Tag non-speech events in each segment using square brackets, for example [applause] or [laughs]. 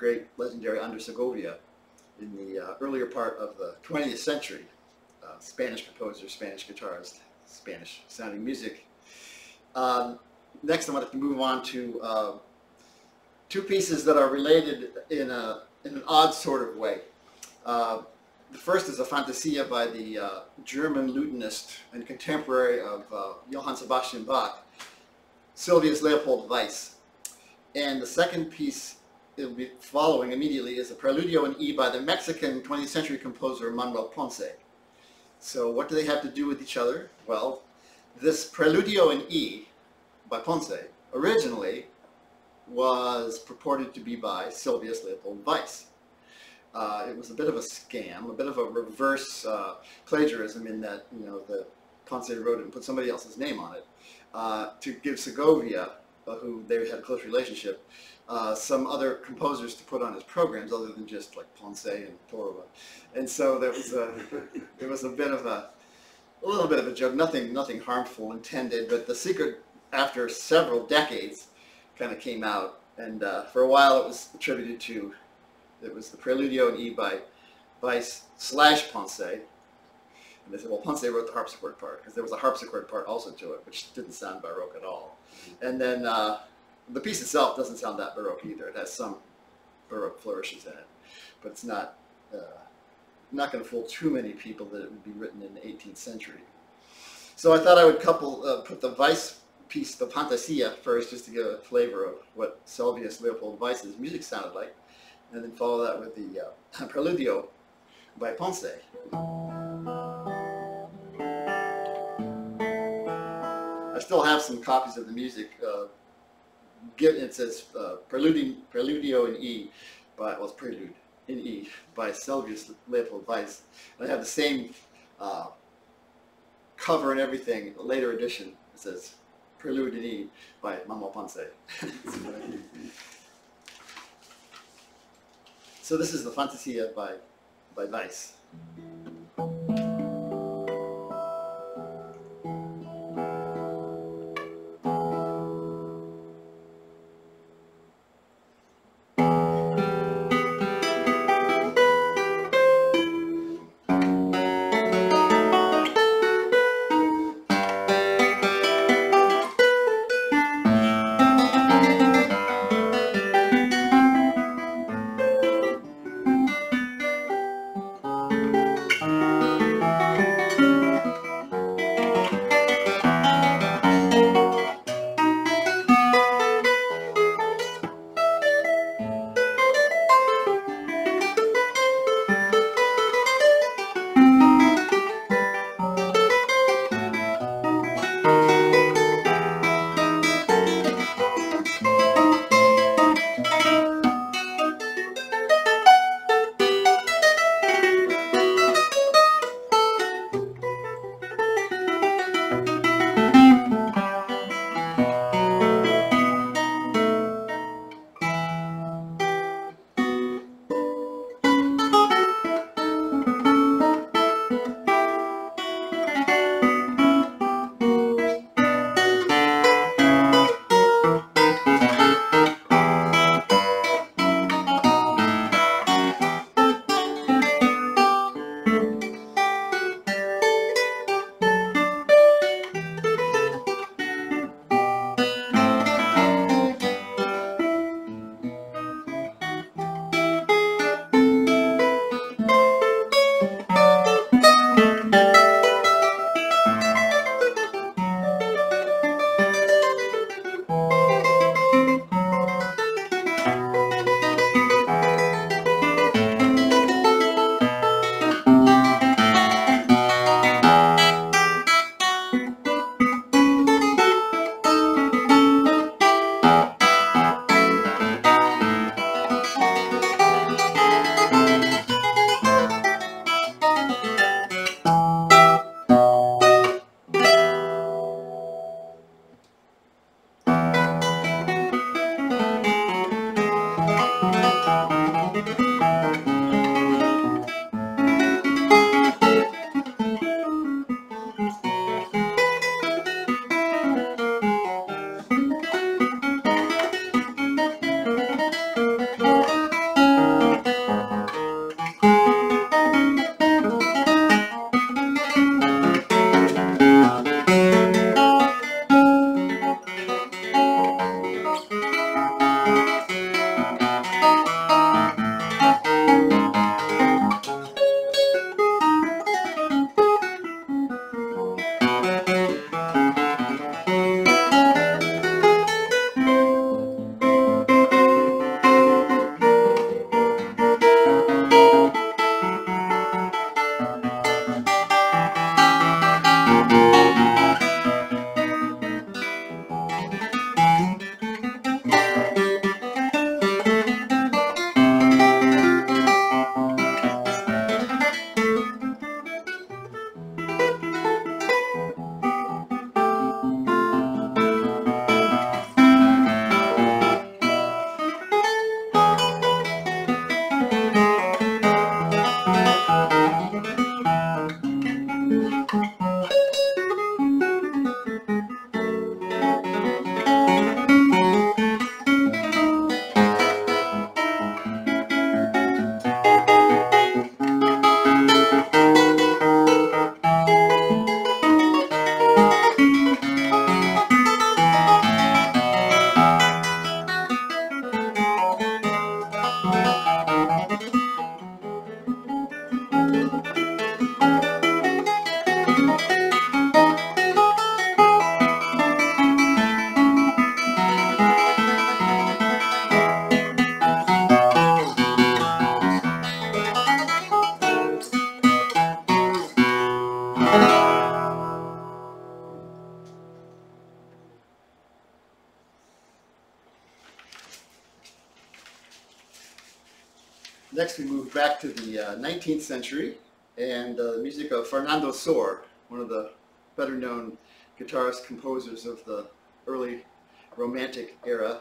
great legendary Andres Segovia in the uh, earlier part of the 20th century. Uh, Spanish composer, Spanish guitarist, Spanish sounding music. Um, next I wanted to move on to uh, two pieces that are related in, a, in an odd sort of way. Uh, the first is a Fantasia by the uh, German lutenist and contemporary of uh, Johann Sebastian Bach, Sylvius Leopold Weiss. And the second piece it'll be following immediately is a Preludio in E by the Mexican 20th century composer Manuel Ponce. So what do they have to do with each other? Well, this Preludio in E by Ponce originally was purported to be by Sylvius Leopold Weiss. Uh, it was a bit of a scam, a bit of a reverse uh, plagiarism in that, you know, the Ponce wrote it and put somebody else's name on it uh, to give Segovia, uh, who they had a close relationship, uh, some other composers to put on his programs other than just like Ponce and Torroba. And so there was a, was a bit of a, a little bit of a joke, nothing, nothing harmful intended, but the secret after several decades kind of came out. And uh, for a while it was attributed to it was the Preludio in E by Weiss slash Ponce. And they said, well, Ponce wrote the harpsichord part, because there was a harpsichord part also to it, which didn't sound Baroque at all. And then uh, the piece itself doesn't sound that Baroque either. It has some Baroque flourishes in it, but it's not, uh, not going to fool too many people that it would be written in the 18th century. So I thought I would couple, uh, put the Weiss piece, the Fantasia, first, just to give a flavor of what Sylvius Leopold Weiss's music sounded like and then follow that with the uh, [laughs] Preludio by Ponce. I still have some copies of the music. Uh, it says uh, Preludio, Preludio in E by, well Prelude in E by Sylvius Leopold Weiss. And I have the same uh, cover and everything, later edition. It says Prelude in E by Manuel Ponce. [laughs] so this is the Fantasia by, by Weiss. Uh, 19th century and uh, the music of Fernando Sor, one of the better known guitarist composers of the early Romantic era.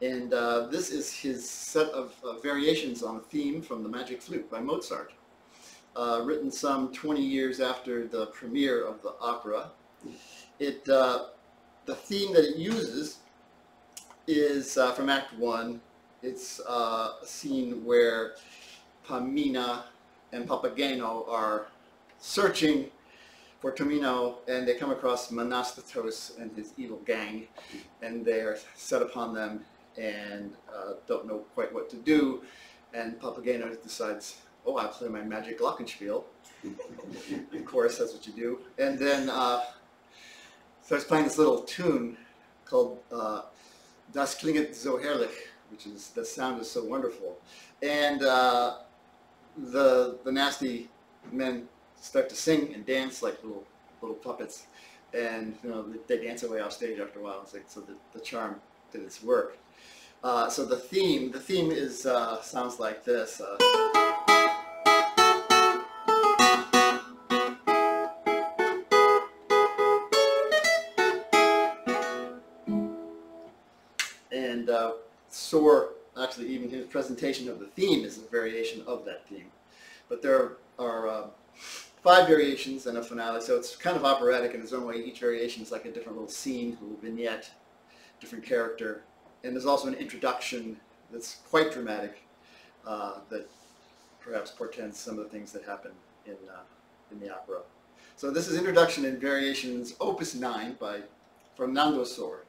And uh, this is his set of uh, variations on a theme from The Magic Flute by Mozart, uh, written some 20 years after the premiere of the opera. It, uh, the theme that it uses is uh, from Act 1. It's a scene where Pamina and Papageno are searching for Tamino and they come across Monostatos and his evil gang and they are set upon them and uh, don't know quite what to do. And Papageno decides, oh, I'll play my magic glockenspiel. [laughs] of course, that's what you do. And then uh, starts playing this little tune called uh, Das klinget so herrlich, which is, the sound is so wonderful. And uh, the, the nasty men start to sing and dance like little, little puppets. And, you know, they dance away off stage after a while. It's like, so the, the charm did its work. Uh, so the theme, the theme is uh, sounds like this. Uh, and uh, Sor, actually even his presentation of the theme is a variation of that theme. But there are uh, five variations and a finale, so it's kind of operatic in its own way. Each variation is like a different little scene, a little vignette, different character, and there's also an introduction that's quite dramatic uh, that perhaps portends some of the things that happen in, uh, in the opera. So this is Introduction and Variations Opus 9 by Fernando Sor.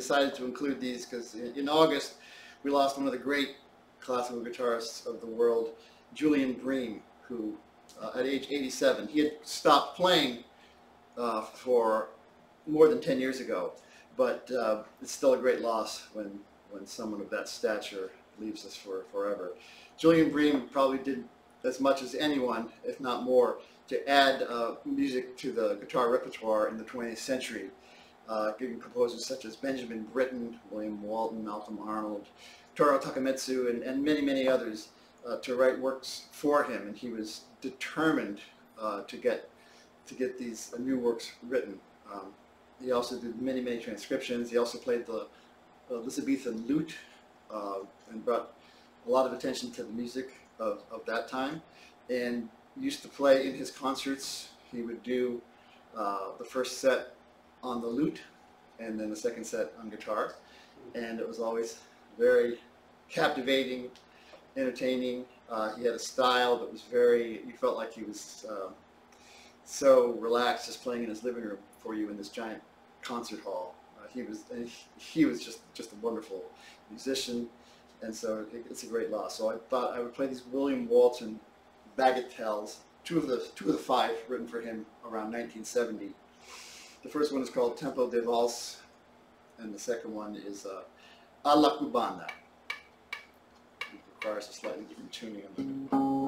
Decided to include these because in, August we lost one of the great classical guitarists of the world, Julian Bream, who uh, at age 87, he had stopped playing uh, for more than 10 years ago, but uh, it's still a great loss when, when someone of that stature leaves us for forever. Julian Bream probably did as much as anyone, if not more, to add uh, music to the guitar repertoire in the 20th century, uh, giving composers such as Benjamin Britten, William Walton, Malcolm Arnold, Toru Takemitsu, and, and many, many others uh, to write works for him, and he was determined uh, to get to get these new works written. Um, he also did many, many transcriptions. He also played the Elizabethan lute uh, and brought a lot of attention to the music of, of that time. And used to play in his concerts. He would do uh, the first set on the lute and then the second set on guitar. And it was always very captivating, entertaining. Uh, he had a style that was very, you felt like he was uh, so relaxed just playing in his living room for you in this giant concert hall. Uh, he was he was just just a wonderful musician, and so it, it's a great loss. So I thought I would play these William Walton bagatelles, two of the two of the five written for him around 1970. The first one is called Tempo de Valse, and the second one is uh, A la Cubana. It requires a slightly different tuning.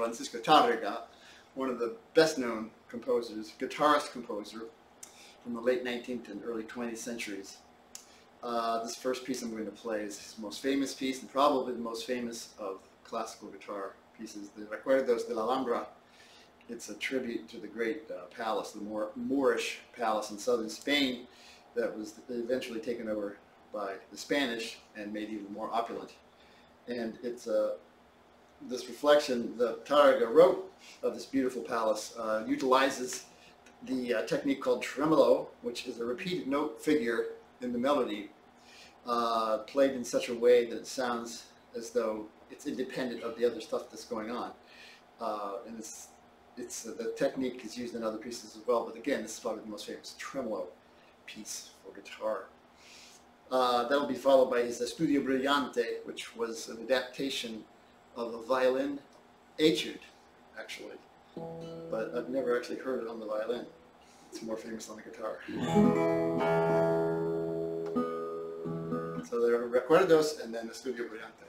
Francisco Tarrega, one of the best known composers, guitarist composer from the late 19th and early 20th centuries. Uh, this first piece I'm going to play is his most famous piece and probably the most famous of classical guitar pieces, the Recuerdos de la Alhambra. It's a tribute to the great uh, palace, the Moor Moorish palace in southern Spain that was eventually taken over by the Spanish and made even more opulent. And it's a this reflection that Tarrega wrote of this beautiful palace uh, utilizes the uh, technique called tremolo, which is a repeated note figure in the melody, uh, played in such a way that it sounds as though it's independent of the other stuff that's going on. Uh, and it's, it's, uh, the technique is used in other pieces as well, but again, this is probably the most famous tremolo piece for guitar. Uh, that'll be followed by his Estudio Brillante, which was an adaptation of a violin etude, actually. But I've never actually heard it on the violin. It's more famous on the guitar. So there are Recuerdos and then the Estudio Brillante.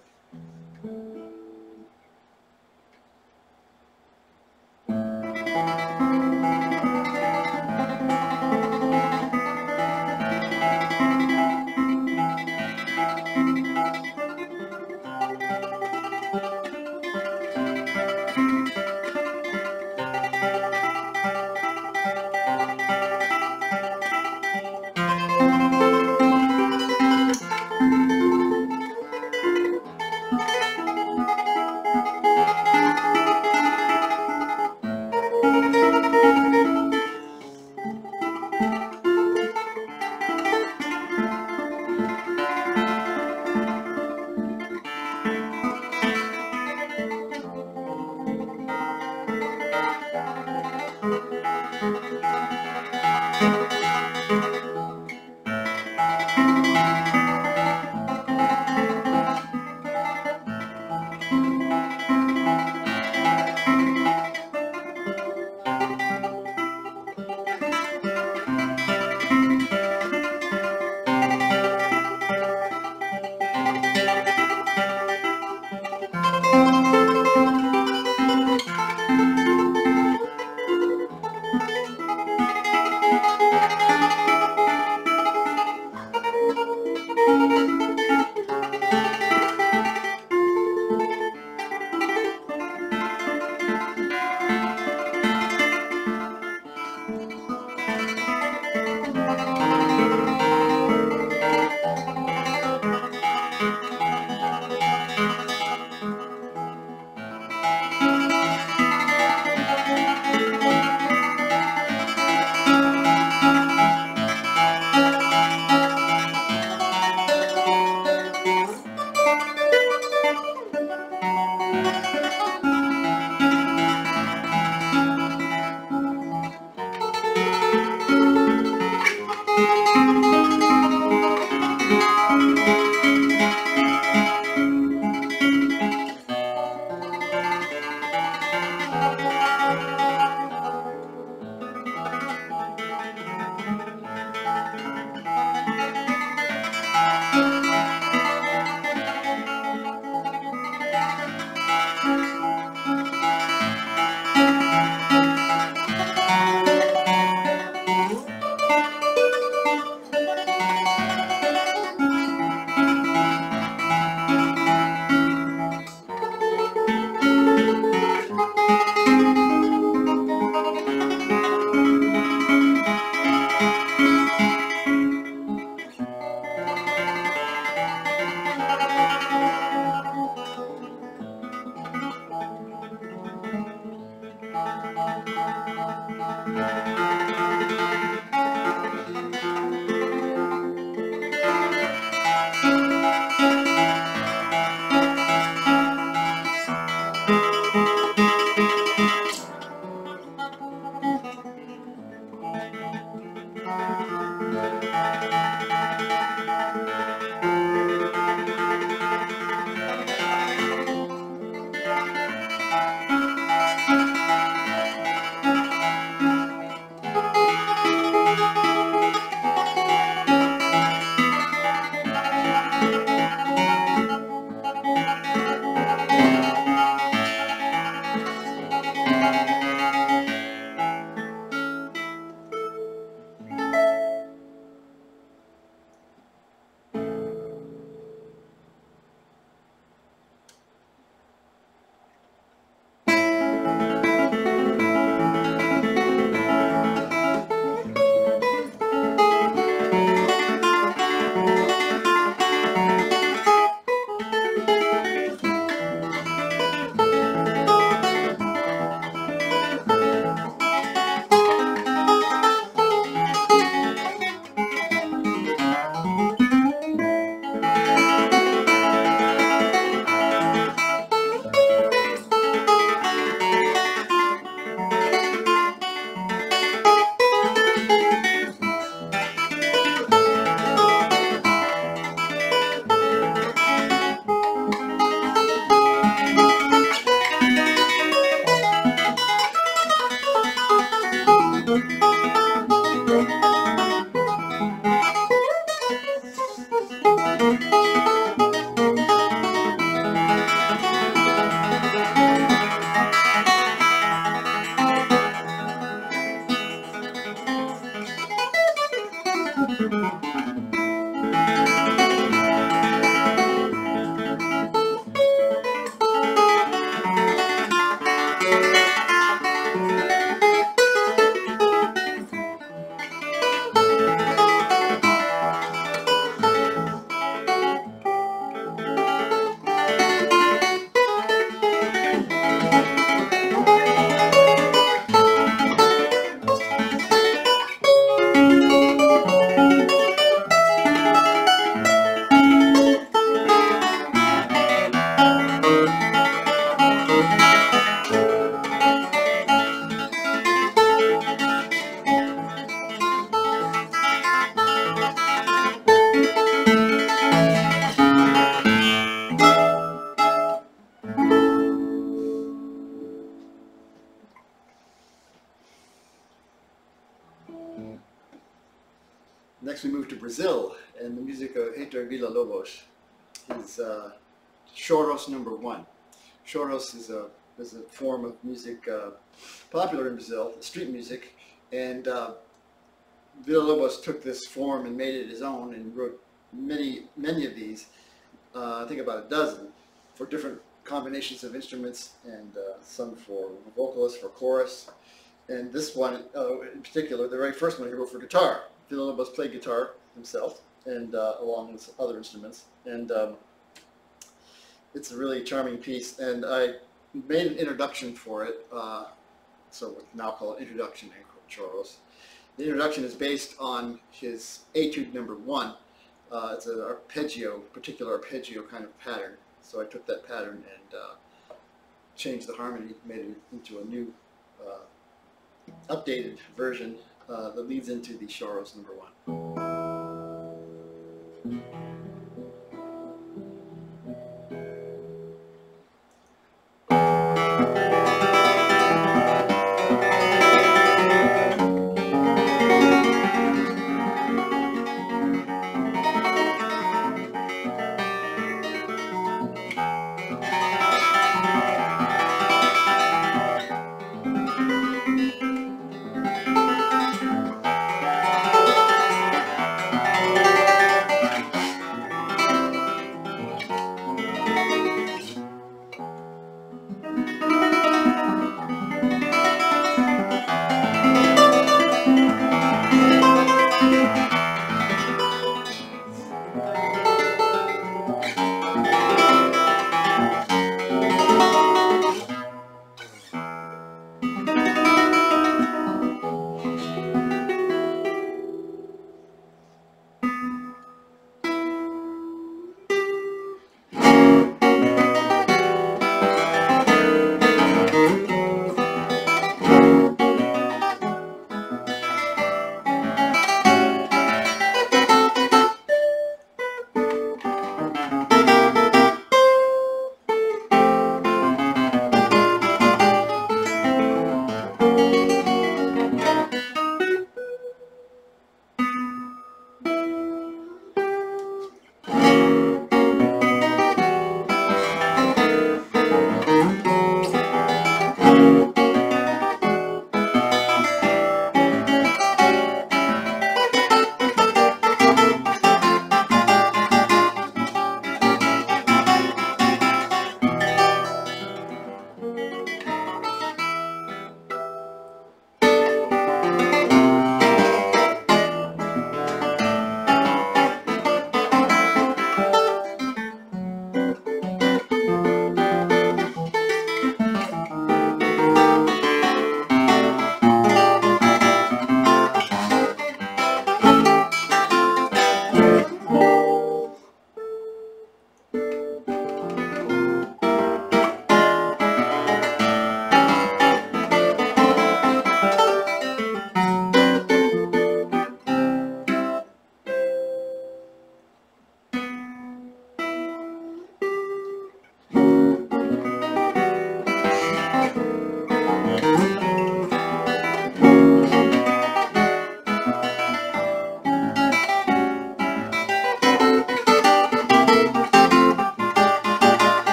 Is a form of music uh, popular in Brazil, street music, and uh, Villa-Lobos took this form and made it his own and wrote many many of these. Uh, I think about a dozen for different combinations of instruments and uh, some for vocalists, for chorus. And this one uh, in particular, the very first one he wrote for guitar. Villa-Lobos played guitar himself and uh, along with other instruments. And um, it's a really charming piece. And I made an introduction for it, uh, so we now call it Introduction in Choros. The introduction is based on his etude number one. Uh, it's an arpeggio, particular arpeggio kind of pattern. So I took that pattern and uh, changed the harmony, made it into a new, uh, updated version uh, that leads into the Choros number one.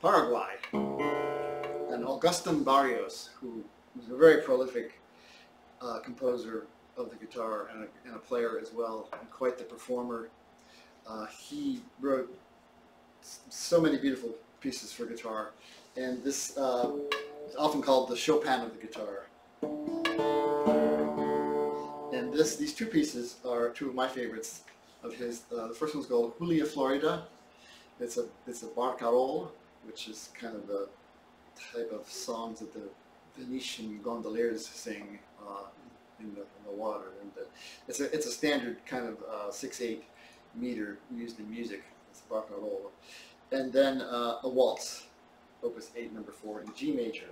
Paraguay. And Augustin Barrios, who was a very prolific uh, composer of the guitar and a, and a player as well, and quite the performer. Uh, he wrote so many beautiful pieces for guitar, and this uh, is often called the Chopin of the guitar. And this, these two pieces are two of my favorites of his. Uh, the first one's called Julia Florida. It's a it's a barcarolle, which is kind of the type of songs that the Venetian gondoliers sing uh, in, the, in the water. And uh, it's a it's a standard kind of uh, six eight meter used in music. It's barcarolle, and then uh, a waltz, Opus eight, number four in G major.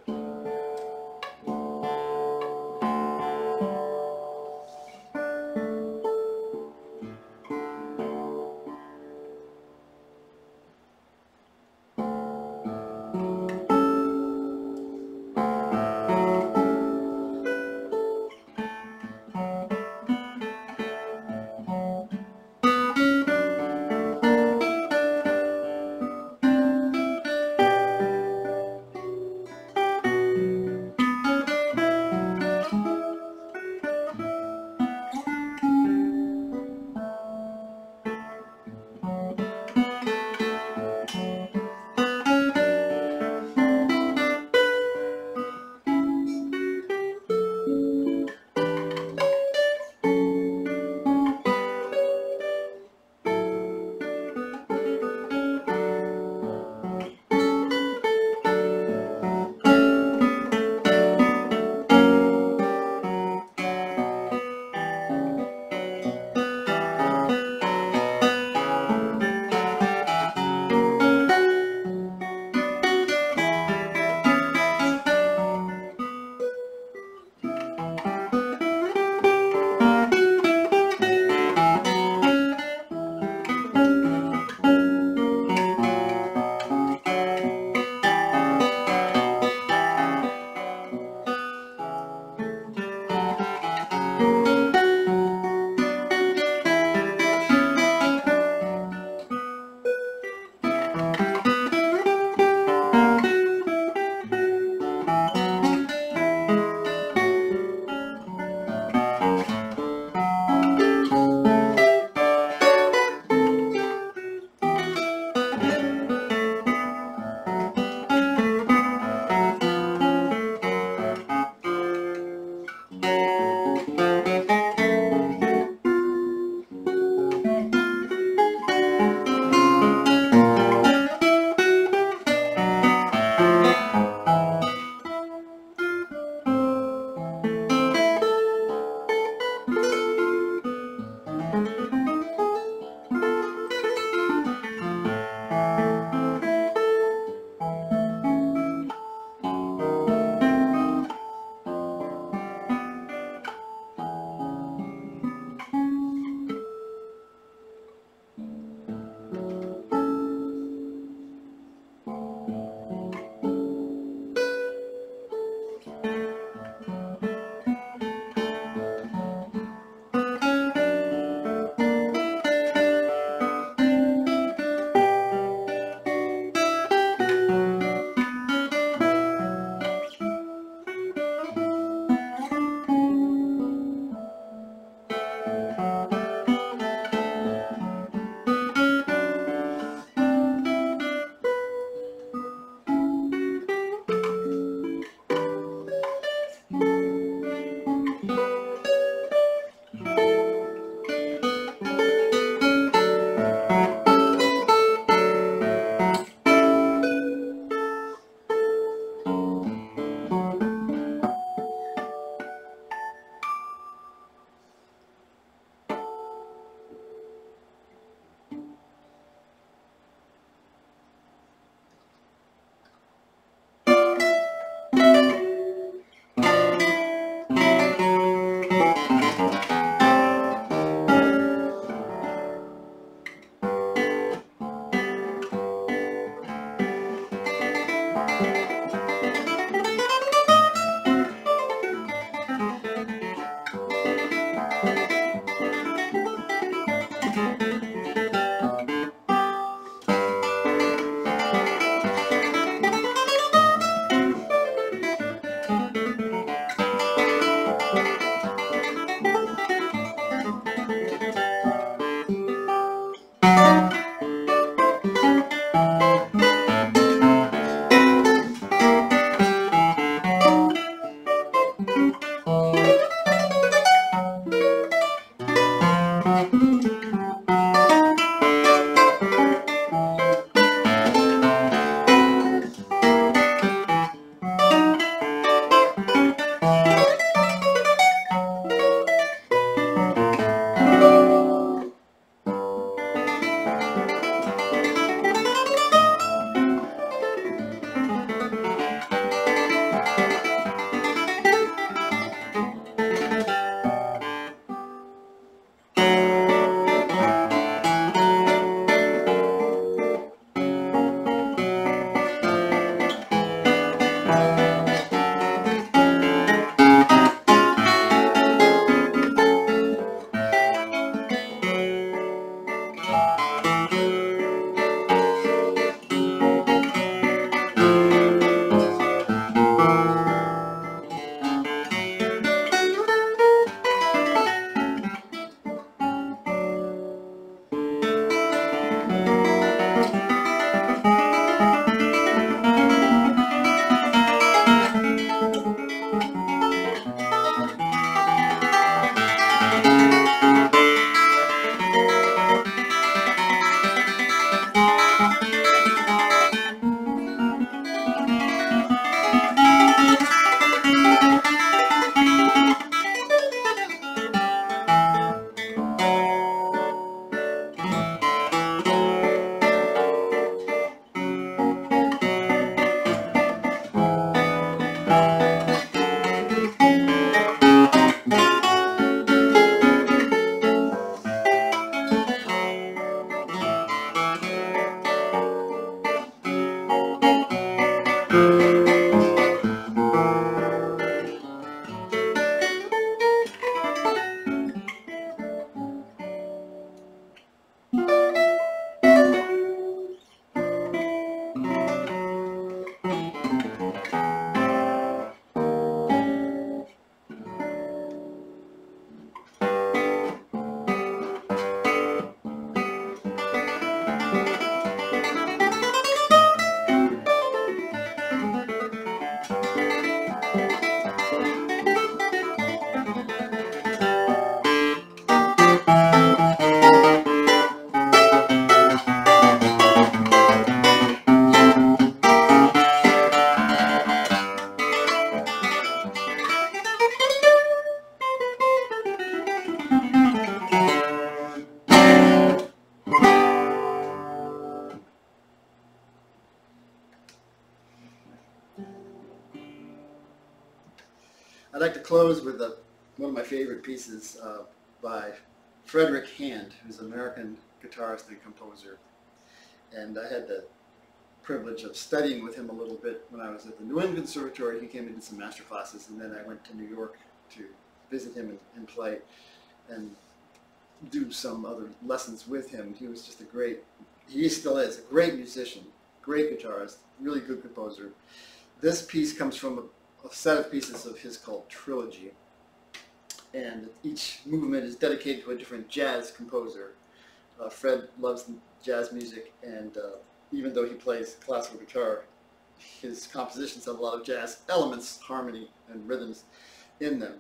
Guitarist and composer. And I had the privilege of studying with him a little bit when I was at the New England Conservatory. He came and did some master classes, and then I went to New York to visit him and, and play and do some other lessons with him. He was just a great, he still is, a great musician, great guitarist, really good composer. This piece comes from a, a set of pieces of his called Trilogy. And each movement is dedicated to a different jazz composer. Uh, Fred loves jazz music, and uh, even though he plays classical guitar, his compositions have a lot of jazz elements, harmony, and rhythms in them.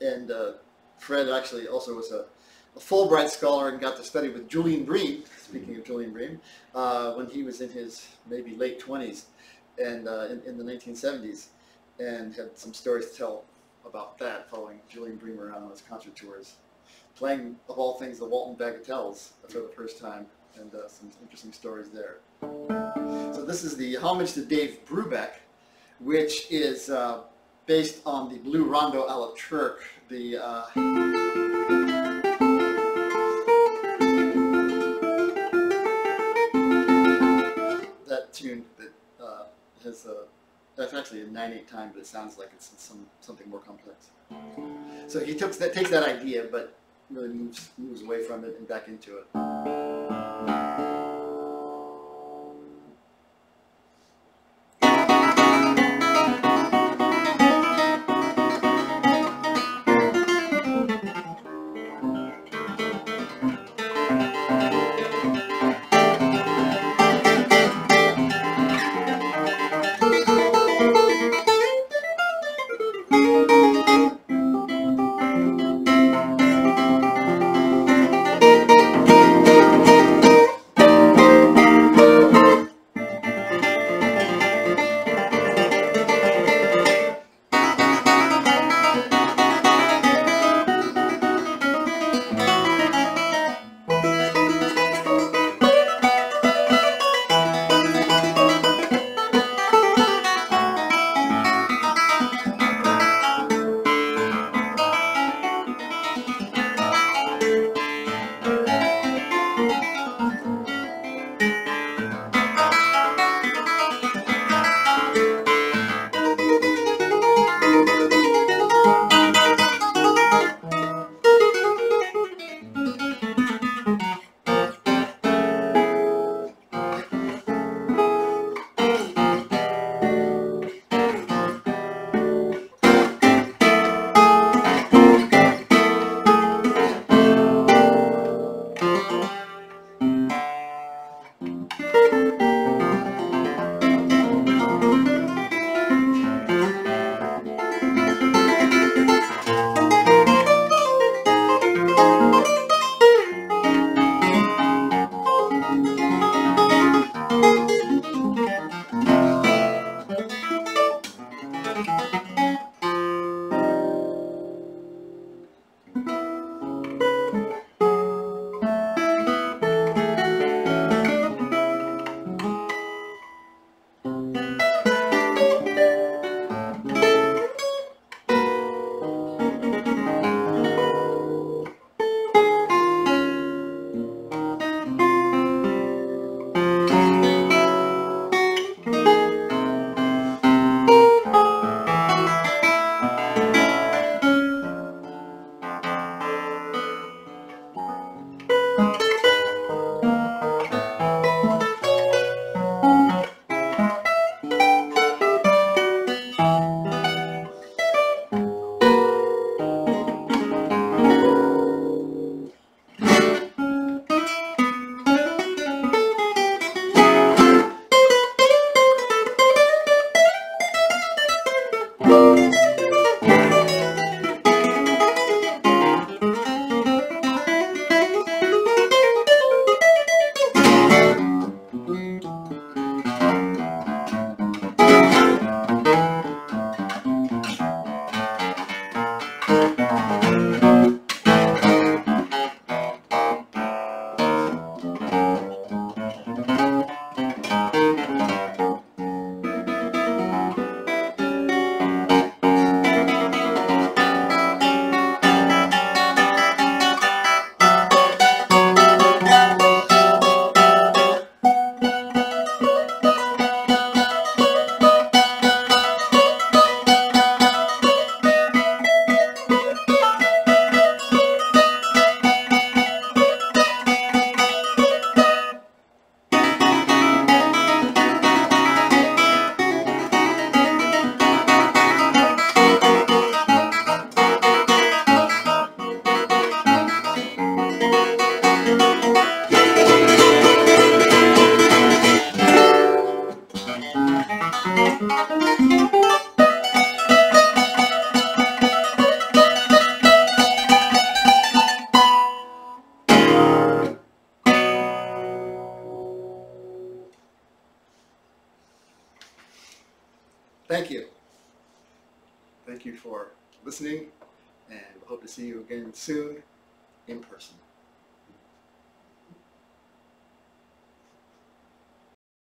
And uh, Fred actually also was a, a, Fulbright scholar and got to study with Julian Bream, speaking of Julian Bream, uh, when he was in his maybe late 20s and uh, in, in, the 1970s, and had some stories to tell about that, following Julian Bream around on his concert tours, playing, of all things, the Walton Bagatelles for the first time, and uh, some interesting stories there. So this is the homage to Dave Brubeck, which is uh, based on the Blue Rondo a la Turk, the uh, that tune that uh, has a that's actually a 9-8 time, but it sounds like it's some something more complex. So he took that takes that idea, but really moves moves away from it and back into it.